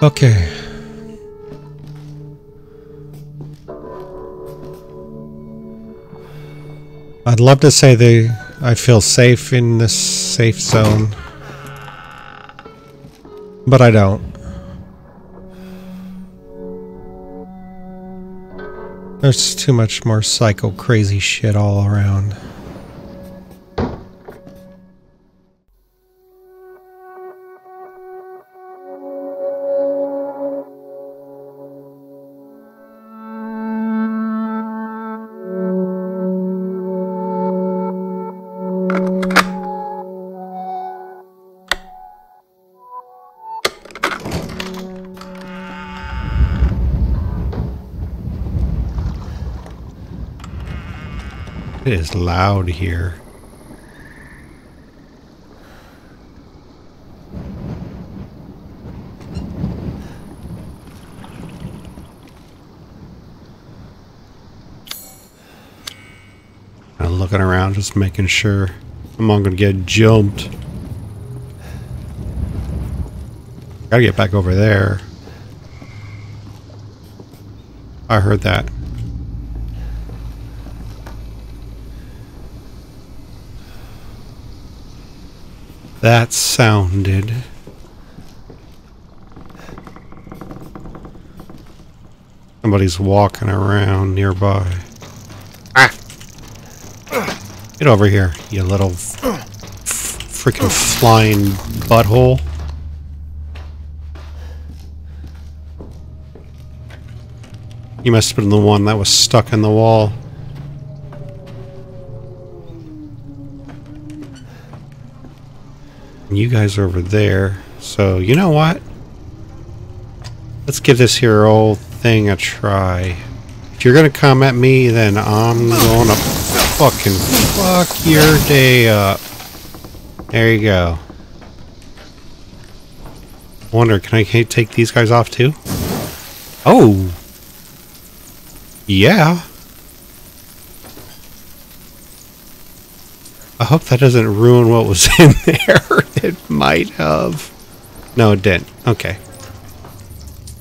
Okay. I'd love to say they I feel safe in this safe zone. But I don't. There's too much more psycho crazy shit all around. It is loud here. I'm looking around, just making sure I'm not gonna get jumped. Gotta get back over there. I heard that. That sounded... Somebody's walking around nearby. Ah! Get over here, you little freaking flying butthole. You must have been the one that was stuck in the wall. And you guys are over there. So, you know what? Let's give this here old thing a try. If you're gonna come at me, then I'm gonna fucking fuck your day up. There you go. Wonder, can I take these guys off too? Oh! Yeah. Hope that doesn't ruin what was in there. it might have. No, it didn't. Okay.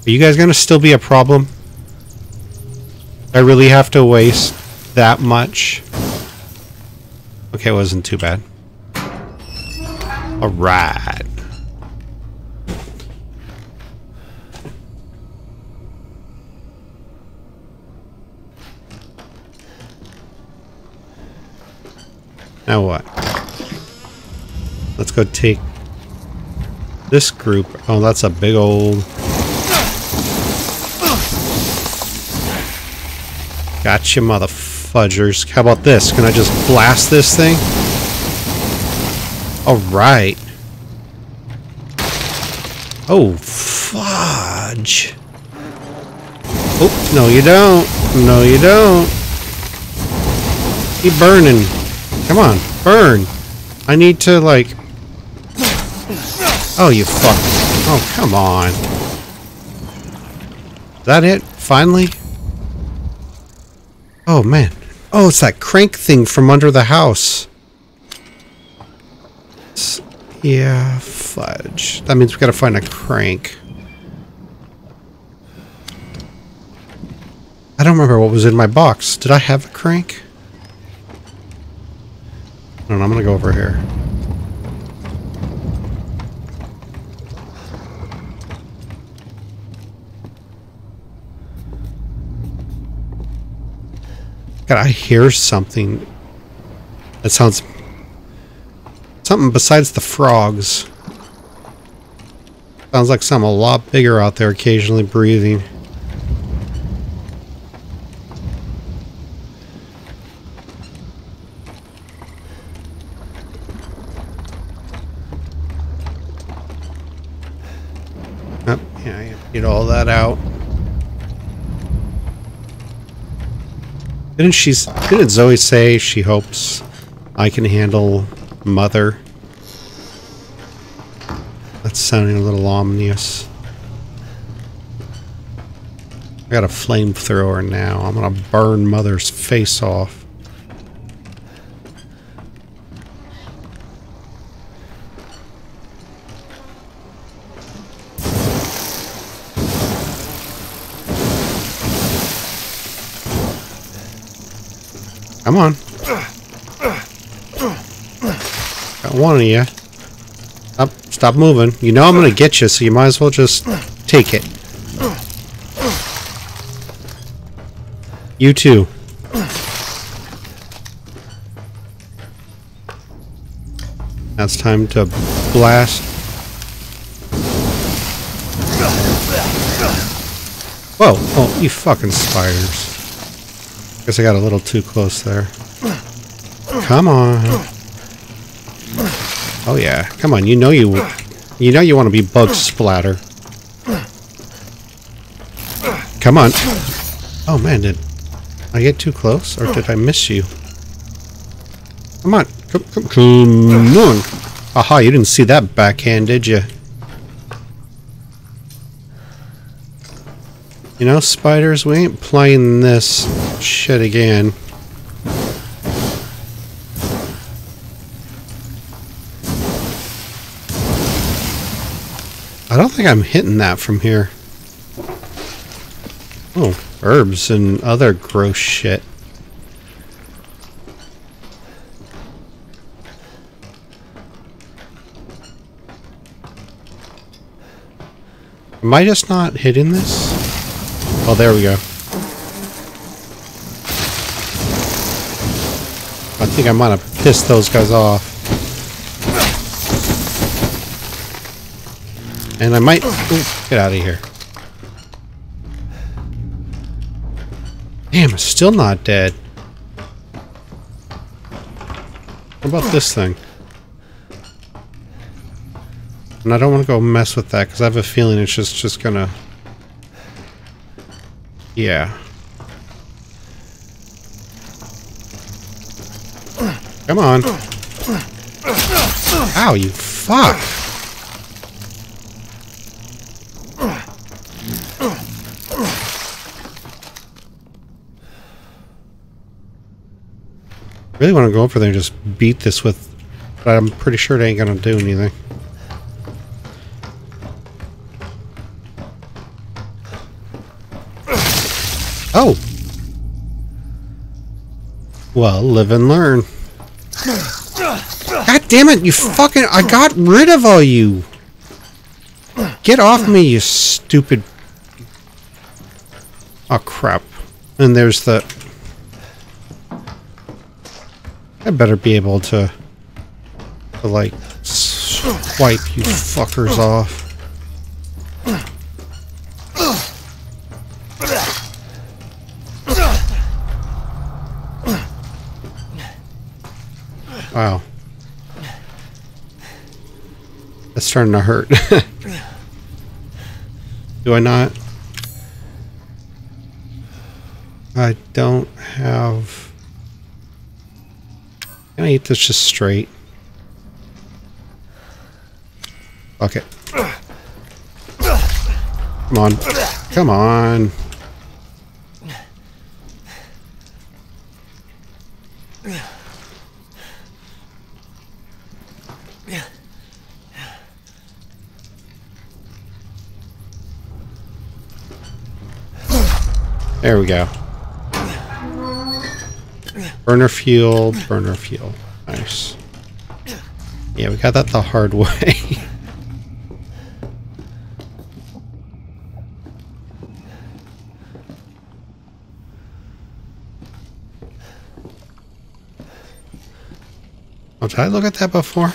Are you guys going to still be a problem? I really have to waste that much? Okay, it wasn't too bad. Alright. Now what? Let's go take this group. Oh, that's a big old... Gotcha, motherfudgers. How about this? Can I just blast this thing? Alright. Oh, fudge. Oh, no you don't. No you don't. Keep burning. Come on, burn. I need to, like... Oh, you fuck. Oh, come on. Is that it? Finally? Oh, man. Oh, it's that crank thing from under the house. It's, yeah, fudge. That means we gotta find a crank. I don't remember what was in my box. Did I have a crank? No, I'm gonna go over here. God, I hear something that sounds something besides the frogs. Sounds like something a lot bigger out there occasionally breathing. Oh, yeah, I emptied all that out. Didn't she? Didn't Zoe say she hopes I can handle Mother? That's sounding a little ominous. I got a flamethrower now. I'm gonna burn Mother's face off. Come on. Got one of you. Stop, stop moving. You know I'm gonna get you, so you might as well just take it. You too. Now it's time to blast. Whoa! Oh, you fucking spiders. Guess I got a little too close there. Come on. Oh yeah, come on. You know you, you know you want to be bug splatter. Come on. Oh man, did I get too close, or did I miss you? Come on, come, come, come on. Aha, you didn't see that backhand, did you? You know, spiders, we ain't playing this shit again. I don't think I'm hitting that from here. Oh, herbs and other gross shit. Am I just not hitting this? Oh, there we go. I think I might have pissed those guys off. And I might... Ooh, get out of here. Damn, it's still not dead. What about this thing? And I don't want to go mess with that because I have a feeling it's just, just gonna... Yeah. Come on. Ow, you fuck. really want to go over there and just beat this with... But I'm pretty sure it ain't to do anything. Oh! Well, live and learn. God damn it, you fucking... I got rid of all you! Get off me, you stupid... Oh, crap. And there's the... I better be able to... to like... swipe you fuckers off. Starting to hurt. Do I not? I don't have... Can I eat this just straight? Okay. Come on. Come on. There we go. Burner fuel, burner fuel. Nice. Yeah, we got that the hard way. oh, did I look at that before?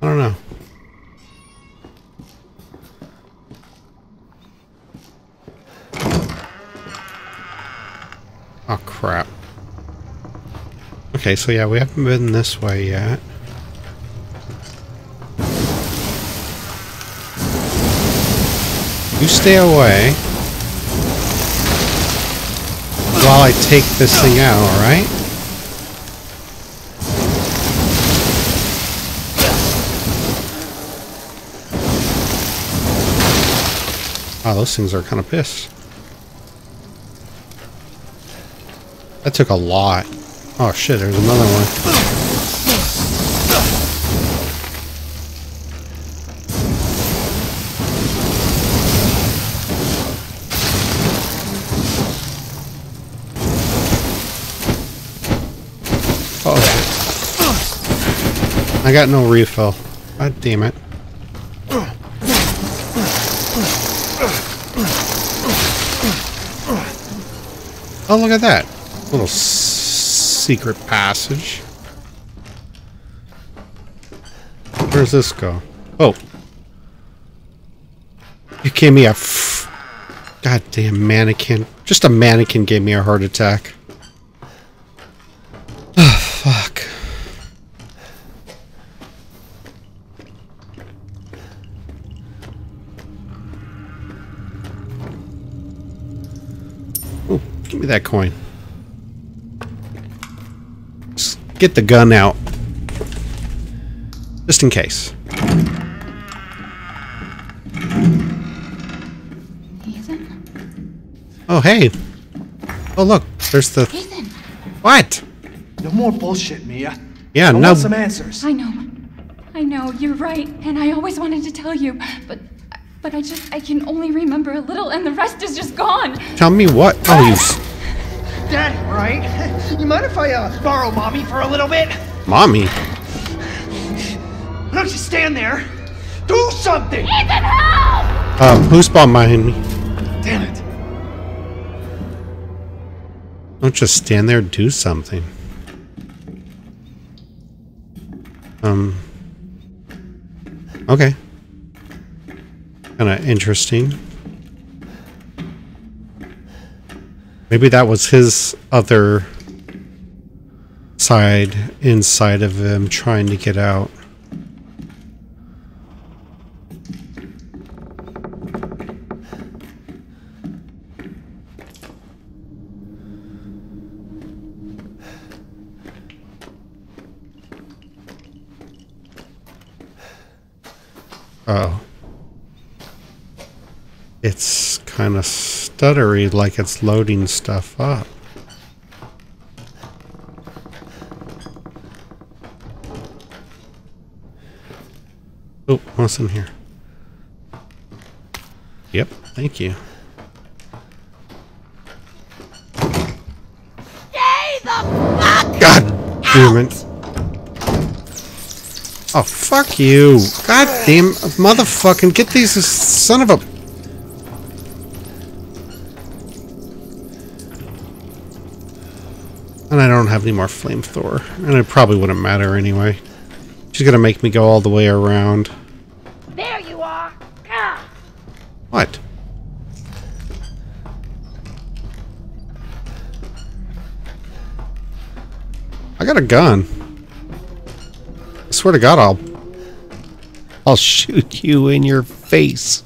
I don't know. Oh, crap. Okay, so yeah, we haven't been this way yet. You stay away. While I take this thing out, alright? Wow, those things are kind of pissed. That took a lot. Oh shit, there's another one. Oh. I got no refill. God damn it. Oh, look at that. Little secret passage. Where's this go? Oh. You gave me a f goddamn mannequin. Just a mannequin gave me a heart attack. Oh, fuck. Oh, give me that coin. Just get the gun out. Just in case. Ethan? Oh, hey. Oh, look. There's the... Ethan! What? No more bullshit, Mia. Yeah, I no... want some answers. I know. I know, you're right, and I always wanted to tell you, but but I just I can only remember a little and the rest is just gone. Tell me what? Oh, you... s- Daddy, right? You mind if I uh, borrow mommy for a little bit? Mommy? Why don't you stand there? Do something! Ethan, help! Um, who's behind me? Damn it. Don't just stand there, do something. Um. Okay. Kind of interesting. Maybe that was his other side inside of him trying to get out. Oh. It's kind of stuttery, like it's loading stuff up. Oh, what's in here? Yep, thank you. God damn it. Oh, fuck you. God damn, motherfucking get these son of a... And I don't have any more flamethrower. And it probably wouldn't matter anyway. She's gonna make me go all the way around. There you are. Ah. What? I got a gun. I swear to God, I'll... I'll shoot you in your face.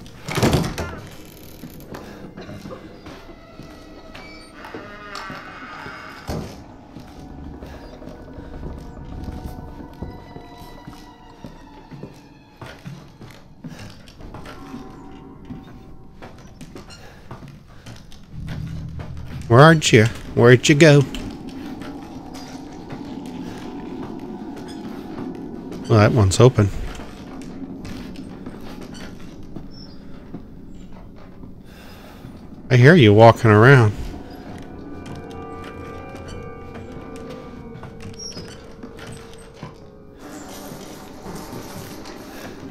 Aren't you? Where'd you go? Well, that one's open. I hear you walking around.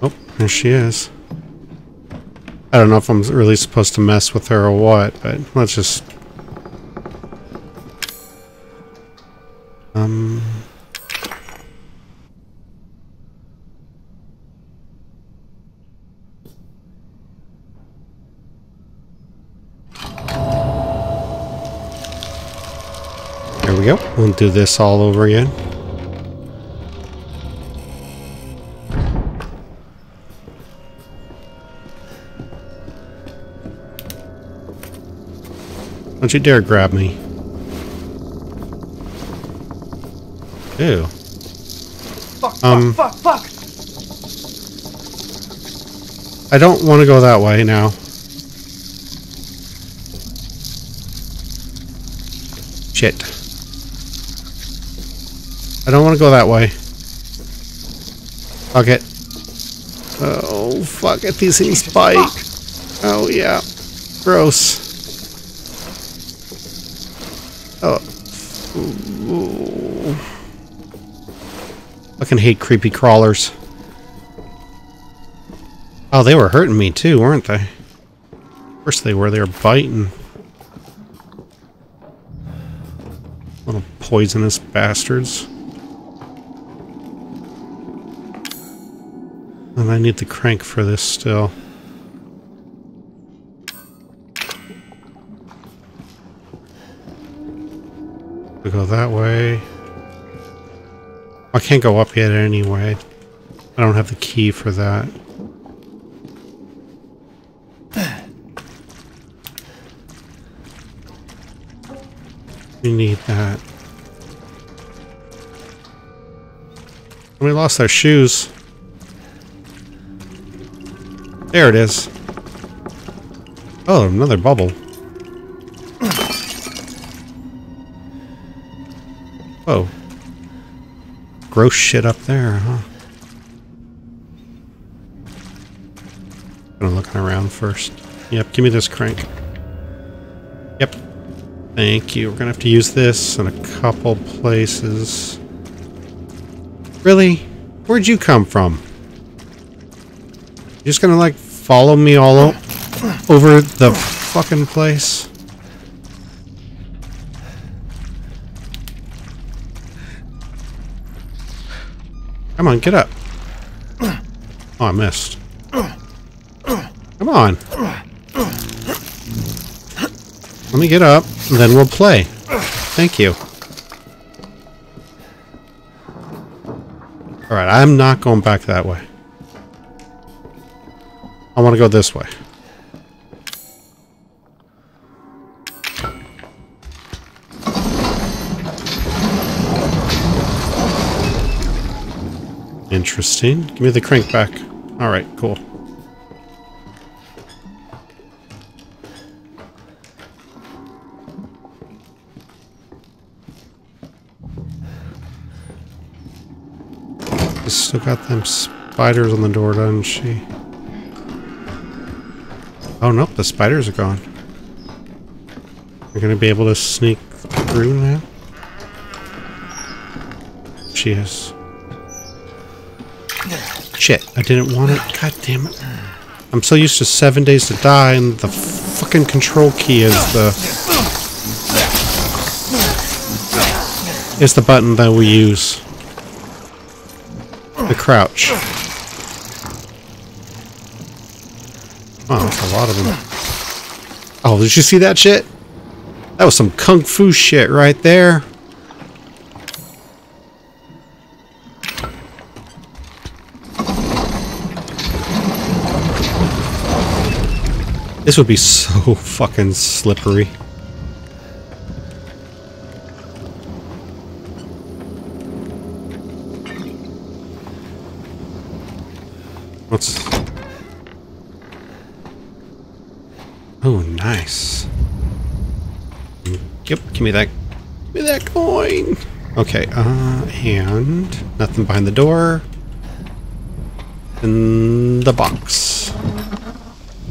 Oh, there she is. I don't know if I'm really supposed to mess with her or what, but let's just... We'll do this all over again. Don't you dare grab me. Ew. Fuck, Um, fuck, fuck, fuck! I don't want to go that way now. Shit. I don't want to go that way. Fuck it. Oh, fuck it. These things bite. Oh, yeah. Gross. Oh. Ooh. Fucking hate creepy crawlers. Oh, they were hurting me too, weren't they? Of course they were. They were biting. Little poisonous bastards. I need the crank for this still. We go that way. I can't go up yet anyway. I don't have the key for that. We need that. We lost our shoes. There it is. Oh, another bubble. Whoa. Gross shit up there, huh? Gonna looking around first. Yep, give me this crank. Yep. Thank you. We're gonna have to use this in a couple places. Really? Where'd you come from? You just gonna like follow me all over the fucking place? Come on, get up. Oh, I missed. Come on. Let me get up, and then we'll play. Thank you. Alright, I'm not going back that way. I want to go this way. Interesting. Give me the crank back. Alright, cool. Still got them spiders on the door, doesn't she? Oh, nope, the spiders are gone. We're gonna be able to sneak through now? She is. Shit, I didn't want it. God damn it. I'm so used to seven days to die, and the fucking control key is the... Is the button that we use. The crouch. Wow, that's a lot of them. Oh, did you see that shit? That was some kung fu shit right there. This would be so fucking slippery. What's... Oh, nice. Yep, give me that. Give me that coin. Okay, uh, and nothing behind the door. In the box.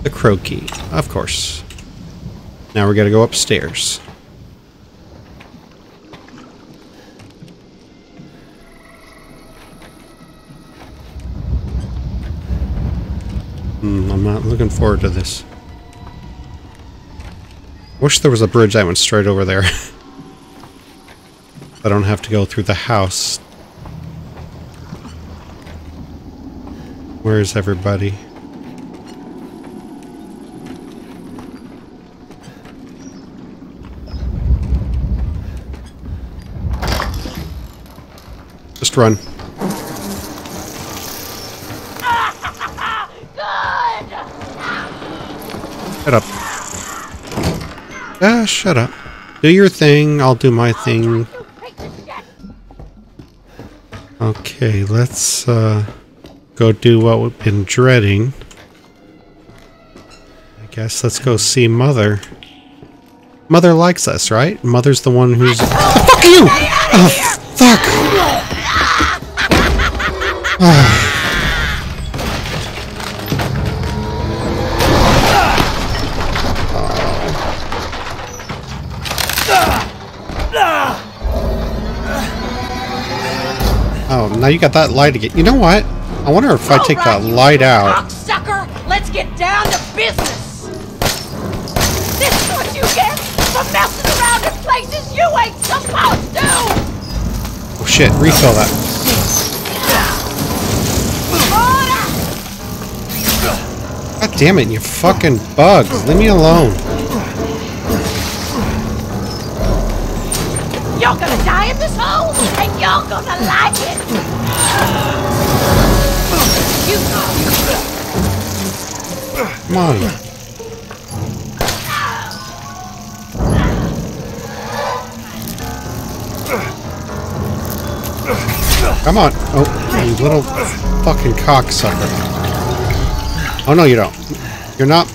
The crow key, of course. Now we're gonna go upstairs. Hmm, I'm not looking forward to this. Wish there was a bridge that went straight over there. I don't have to go through the house. Where's everybody? Just run. Shut up. Ah, shut up. Do your thing, I'll do my thing. Okay, let's uh, go do what we've been dreading. I guess let's go see Mother. Mother likes us, right? Mother's the one who's... fuck you! Oh, fuck! you got that light again. You know what? I wonder if I take that light out. Sucker, let's get down to business. This is what you get for messing around in places you ain't supposed to. Oh shit, refill that. God damn it, you fucking bugs. Leave me alone. You're gonna die in this hole, and you're gonna like it. On. Come on. Oh, you little fucking cocksucker. Oh, no, you don't. You're not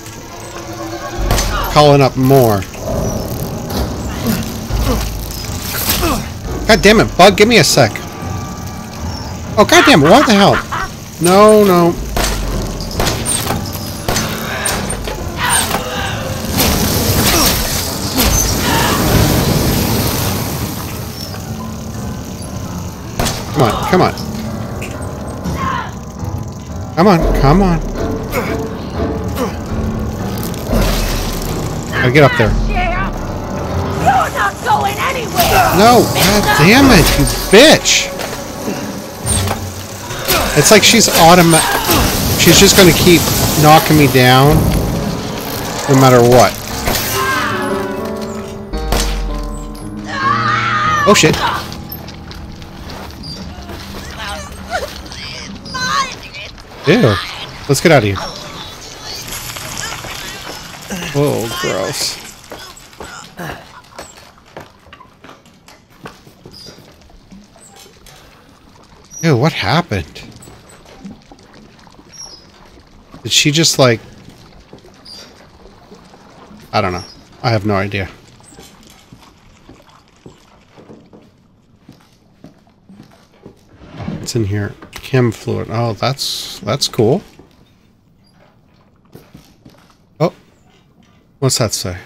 calling up more. God damn it, Bug, give me a sec. Oh, god damn it, what the hell? No, no. Come on, come on. Come on, come on. Gotta get up there. Not going anywhere. No, god damn it, you bitch! It's like she's automatic. She's just gonna keep knocking me down, no matter what. Oh shit! Ew. Let's get out of here. Oh, gross. Ew, what happened? Did she just like... I don't know. I have no idea. What's in here? Chem fluid. Oh, that's that's cool. Oh. What's that say?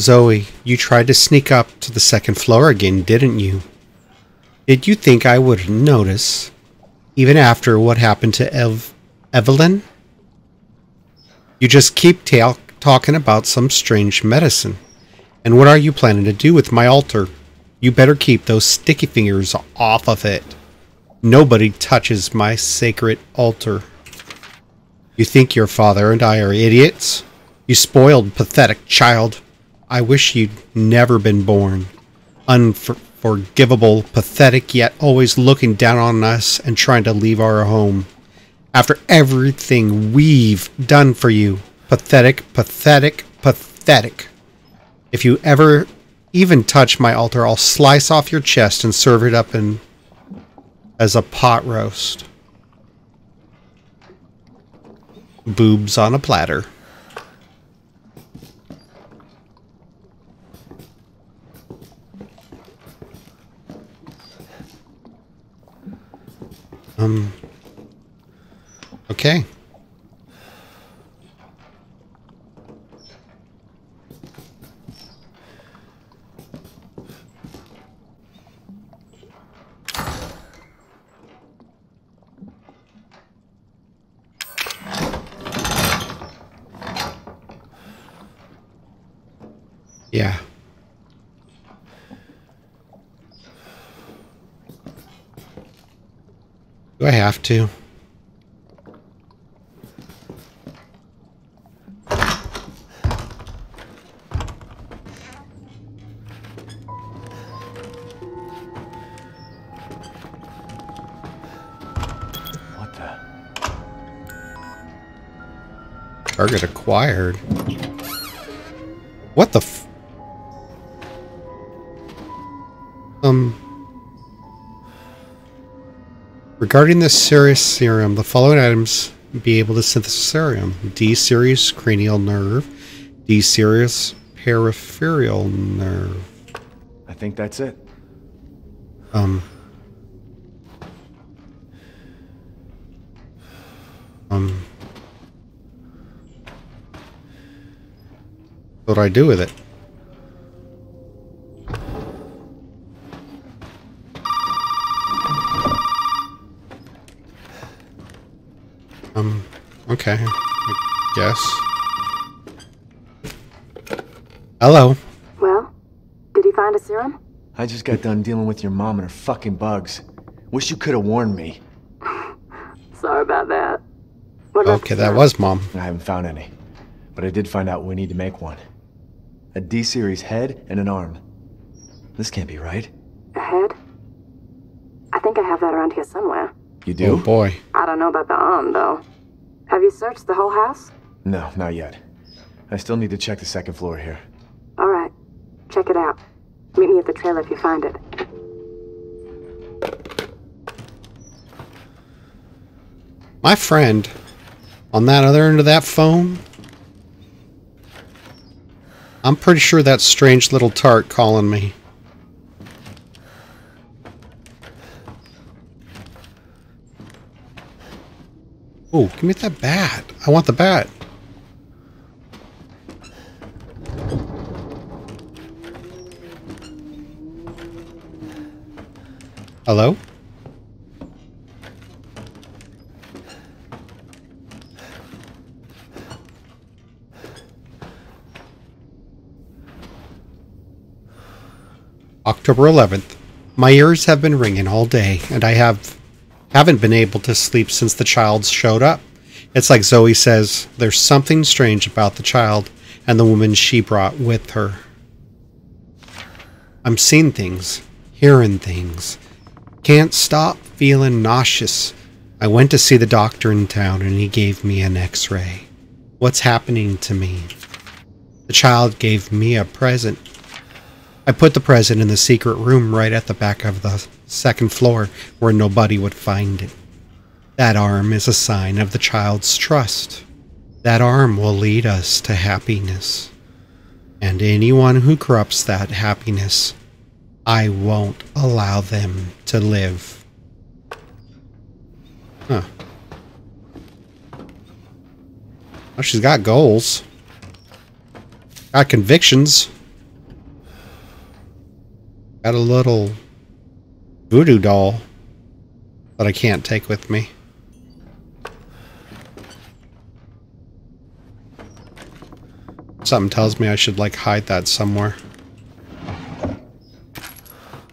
Zoe, you tried to sneak up to the second floor again, didn't you? Did you think I would notice, even after what happened to Ev Evelyn? You just keep ta talking about some strange medicine. And what are you planning to do with my altar? You better keep those sticky fingers off of it. Nobody touches my sacred altar. You think your father and I are idiots? You spoiled, pathetic child. I wish you'd never been born. Unforgivable, pathetic, yet always looking down on us and trying to leave our home. After everything we've done for you. Pathetic, pathetic, pathetic. If you ever even touch my altar, I'll slice off your chest and serve it up in as a pot roast. Boobs on a platter. Um. Okay. Yeah. Do I have to? What the? Target acquired. What the Regarding the Sirius serum, the following items be able to synthesize serum. D-series cranial nerve. D-series peripheral nerve. I think that's it. Um... Um... What do I do with it? Um, okay. I guess. Hello. Well, did he find a serum? I just got done dealing with your mom and her fucking bugs. Wish you could have warned me. Sorry about that. What about Okay, the that was mom. I haven't found any. But I did find out we need to make one. A D-series head and an arm. This can't be right. A head? I think I have that around here somewhere. You do? Oh do? boy. I don't know about the arm, though. Have you searched the whole house? No, not yet. I still need to check the second floor here. All right. Check it out. Meet me at the trailer if you find it. My friend on that other end of that phone. I'm pretty sure that's strange little tart calling me. Oh, give me that bat. I want the bat. Hello? October 11th. My ears have been ringing all day, and I have haven't been able to sleep since the child showed up. It's like Zoe says, there's something strange about the child and the woman she brought with her. I'm seeing things, hearing things. Can't stop feeling nauseous. I went to see the doctor in town and he gave me an x ray. What's happening to me? The child gave me a present. I put the present in the secret room right at the back of the second floor where nobody would find it. That arm is a sign of the child's trust. That arm will lead us to happiness. And anyone who corrupts that happiness, I won't allow them to live. Huh. Well, she's got goals. Got convictions. Got a little voodoo doll that I can't take with me. Something tells me I should like hide that somewhere.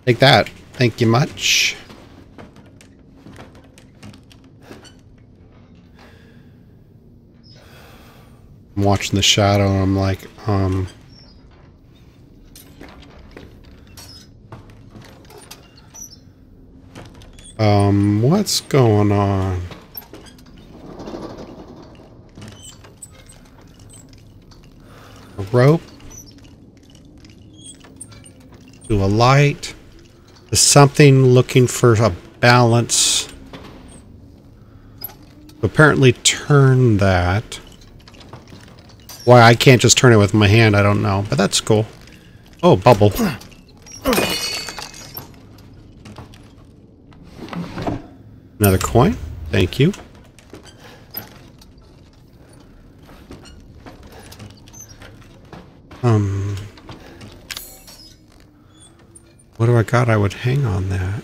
Take that. Thank you much. I'm watching the shadow and I'm like, um... Um, what's going on? A rope. To a light. To something looking for a balance. Apparently turn that. Why I can't just turn it with my hand, I don't know. But that's cool. Oh, bubble. Another coin. Thank you. Um. What do I got? I would hang on that.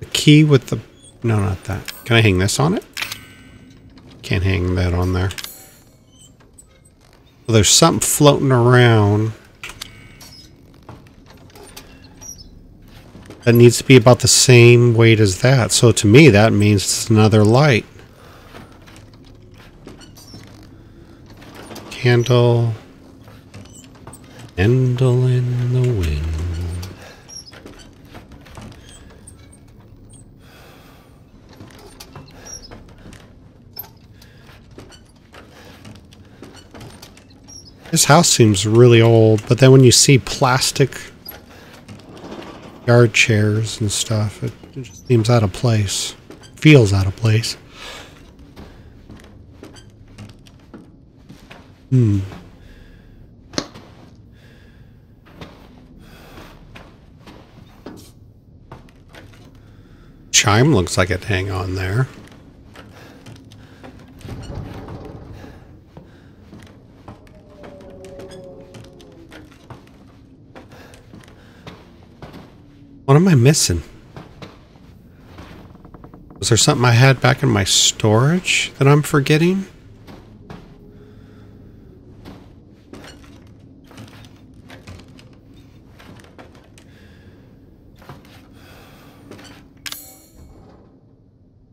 The key with the... No, not that. Can I hang this on it? Can't hang that on there. Well, there's something floating around. That needs to be about the same weight as that. So to me, that means it's another light. Candle. Candle in the wind. This house seems really old, but then when you see plastic yard chairs and stuff. It, it just seems out of place. Feels out of place. Hmm. Chime looks like it hang on there. Am I missing? Was there something I had back in my storage that I'm forgetting?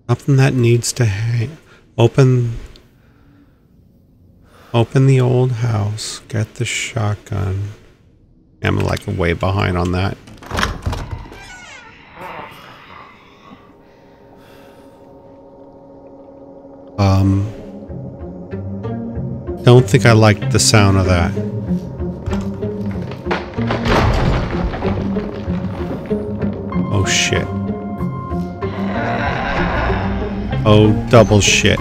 Something that needs to hang. Open. Open the old house. Get the shotgun. I'm like way behind on that. Don't think I liked the sound of that. Oh shit. Oh, double shit.